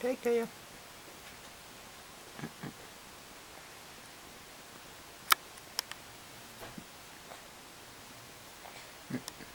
Take care.